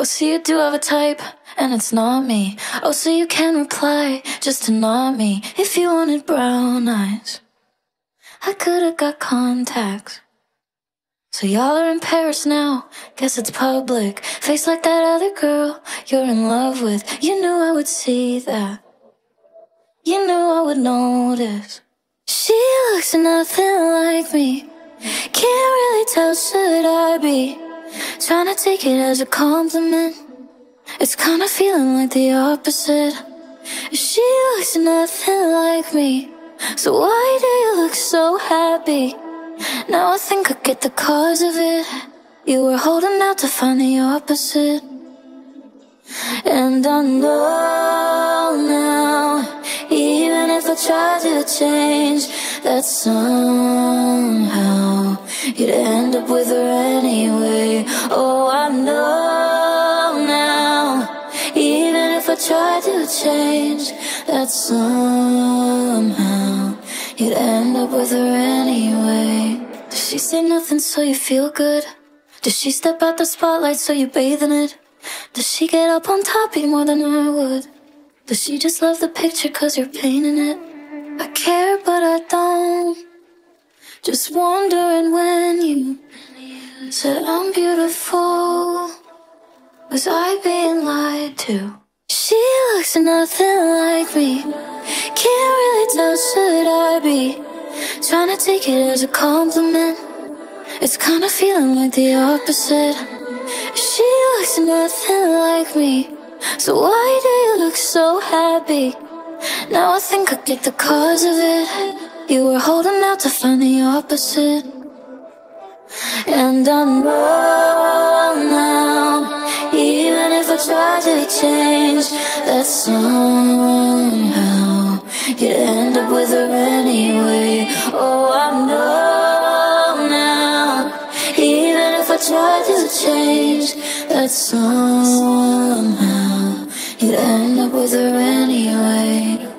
Oh, so you do have a type, and it's not me. Oh, so you can reply just to not me. If you wanted brown eyes, I could've got contacts. So y'all are in Paris now, guess it's public. Face like that other girl you're in love with. You knew I would see that. You knew I would notice. She looks nothing like me. Can't really tell, should I be? Trying to take it as a compliment. It's kinda feeling like the opposite. She looks nothing like me. So why do you look so happy? Now I think I get the cause of it. You were holding out to find the opposite. And I know now, even if I try to change, that somehow you'd end up with her anyway. Try to change, that somehow you'd end up with her anyway. Does she say nothing so you feel good? Does she step out the spotlight so you bathe in it? Does she get up on top you more than I would? Does she just love the picture cause you're painting it? I care but I don't Just wondering when you Said I'm beautiful Was I being lied to? Looks nothing like me. Can't really tell should I be? Trying to take it as a compliment. It's kinda feeling like the opposite. She looks nothing like me. So why do you look so happy? Now I think I get the cause of it. You were holding out to find the opposite. And I know To change That somehow. You'd end up with her anyway. Oh, I know now. Even if I try to change That somehow You'd end up with her anyway